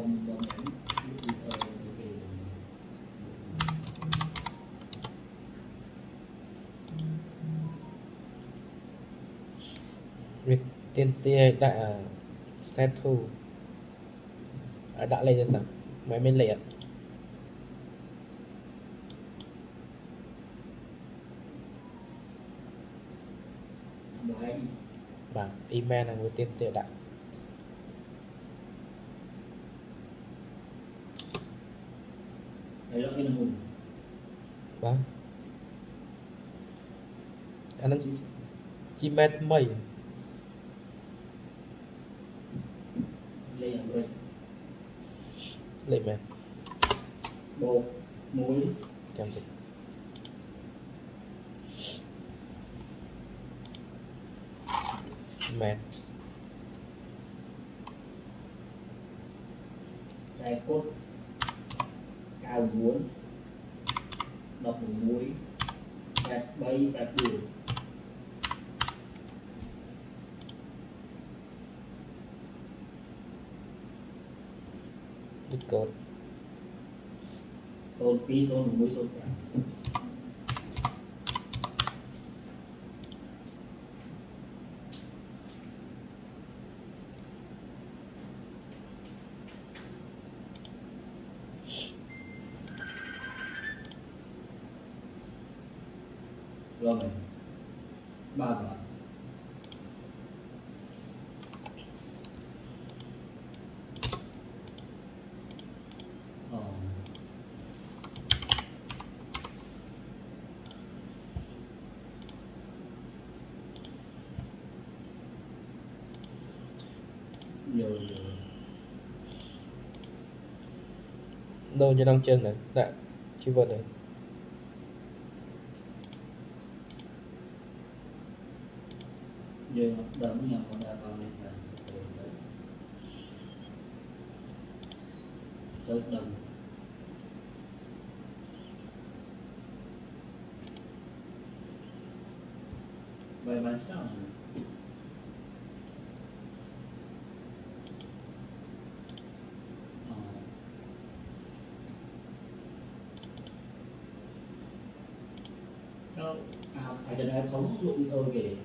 វាទៀនទាយដាក់ step 2ឲ្យដាក់លេខទៅសិនមិនមានលេខអត់បាទ email នឹងវាទៀនទាយដាក់ លោកមានហ៊ុនបាទអានឹង Gmail ថ្មីលេខអាមេរិកលេខមែនបូក1ចាំតិចមែនខ្សែគត់ 24 11 83 84 Bitcoin. 02 01 05 gồm ba đoạn. Rồi. Đâu như đang chân này. Nè chưa vượt đấy. Được giờ đấm là rồi vậy bạn sao Ờ. À, phải cho nên thống dụng thôi về